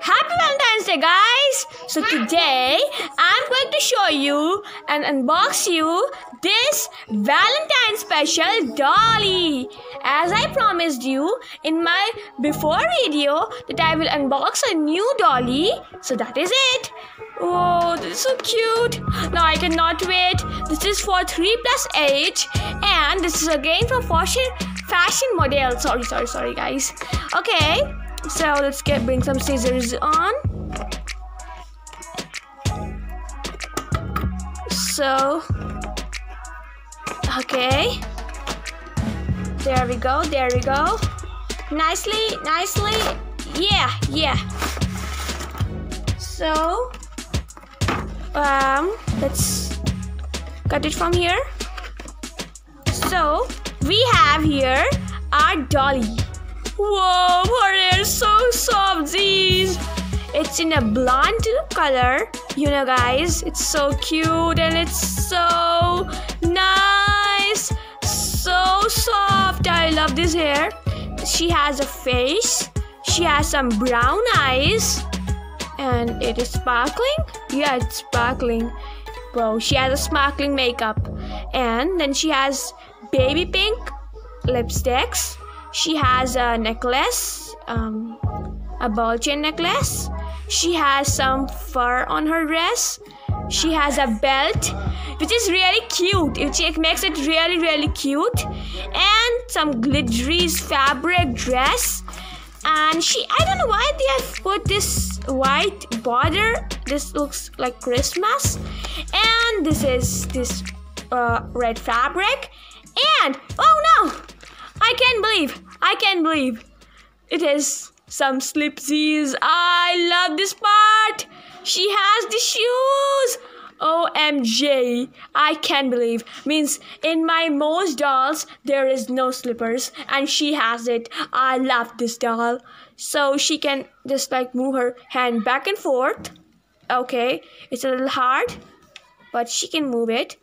Happy Valentine's Day, guys! So today I'm going to show you and unbox you this Valentine special dolly. As I promised you in my before video that I will unbox a new dolly. So that is it. Oh, this is so cute. Now I cannot wait. This is for 3 plus age and this is again from fashion fashion model. Sorry, sorry, sorry guys. Okay. So let's get bring some scissors on. So okay. There we go, there we go. Nicely, nicely. Yeah, yeah. So um let's cut it from here. So we have here our dolly. Whoa, her hair is so soft, geez. It's in a blonde color, you know, guys. It's so cute and it's so nice, so soft. I love this hair. She has a face, she has some brown eyes, and it is sparkling. Yeah, it's sparkling. Wow, she has a sparkling makeup, and then she has baby pink lipsticks she has a necklace, um, a ball chain necklace. She has some fur on her dress. She has a belt, which is really cute. It makes it really, really cute. And some glittery fabric dress. And she, I don't know why they have put this white border. This looks like Christmas. And this is this uh, red fabric. And, oh no! I can't believe, I can't believe it is some slipsies. I love this part. She has the shoes. OMG. I can't believe. Means in my most dolls, there is no slippers, and she has it. I love this doll. So she can just like move her hand back and forth. Okay, it's a little hard, but she can move it.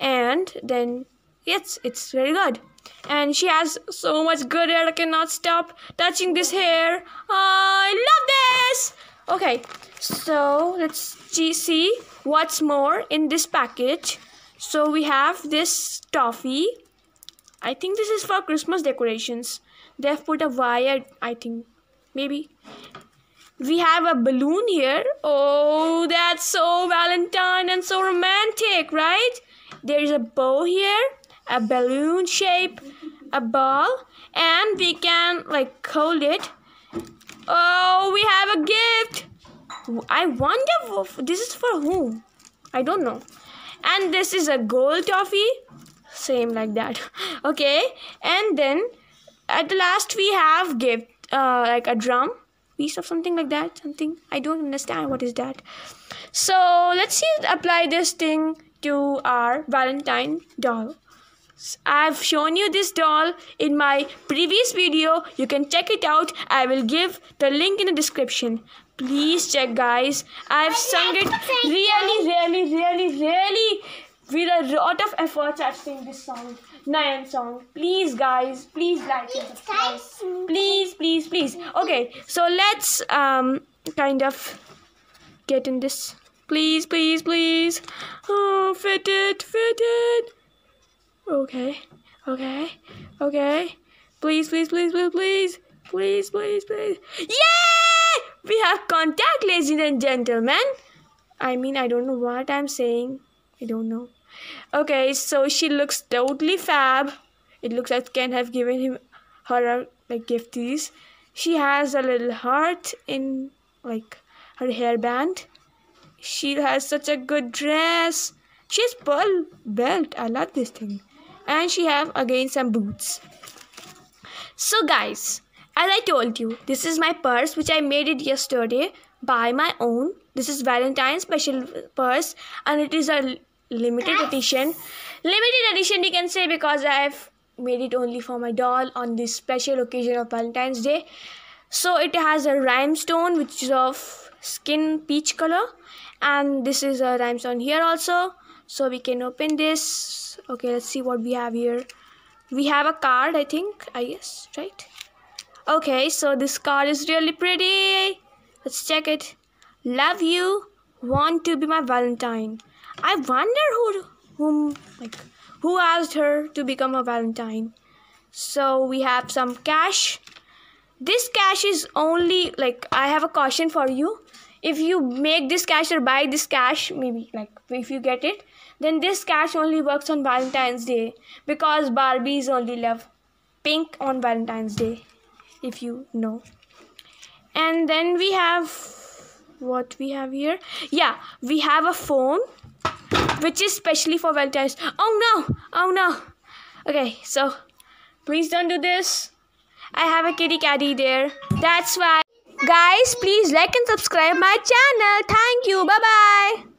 And then, yes, it's very good. And she has so much good hair I cannot stop touching this hair. I love this! Okay so let's see what's more in this package. So we have this toffee. I think this is for Christmas decorations. They've put a wire I think maybe. We have a balloon here. Oh that's so valentine and so romantic right? There is a bow here a balloon shape a ball and we can like hold it oh we have a gift. I wonder this is for whom? I don't know. And this is a gold toffee same like that. Okay. And then at the last we have gift uh, like a drum piece of something like that something. I don't understand what is that. So let's see apply this thing to our valentine doll I've shown you this doll in my previous video. You can check it out. I will give the link in the description. Please check guys. I've sung it really, really, really, really with a lot of efforts I've sung this song. Nayan song. Please guys, please like it. Please, please, please. Okay, so let's um kind of get in this. Please, please, please. Oh, fit it, fit it. Okay. Okay. Okay. Please, please, please, please, please. Please, please, please. Yay! We have contact, ladies and gentlemen. I mean, I don't know what I'm saying. I don't know. Okay, so she looks totally fab. It looks like Ken have given him her uh, like gifties. She has a little heart in like her hairband. She has such a good dress. She has pearl belt. I love this thing and she have again some boots. So guys as i told you this is my purse which i made it yesterday by my own. This is valentine special purse and it is a limited edition. Limited edition you can say because i have made it only for my doll on this special occasion of valentine's day. So it has a rhinestone which is of skin peach color and this is a rhinestone here also so we can open this okay let's see what we have here we have a card i think i guess right okay so this card is really pretty Let's check it. Love you. Want to be my Valentine. I wonder who whom like who asked her to become a Valentine. So we have some cash. This cash is only like I have a caution for you. If you make this cash or buy this cash, maybe like if you get it, then this cash only works on Valentine's Day because Barbies only love pink on Valentine's Day, if you know. And then we have what we have here. Yeah, we have a phone which is specially for Valentine's. Oh no! Oh no! Okay, so please don't do this. I have a kitty caddy there. That's why. Guys, please like and subscribe my channel. Thank you. Bye bye.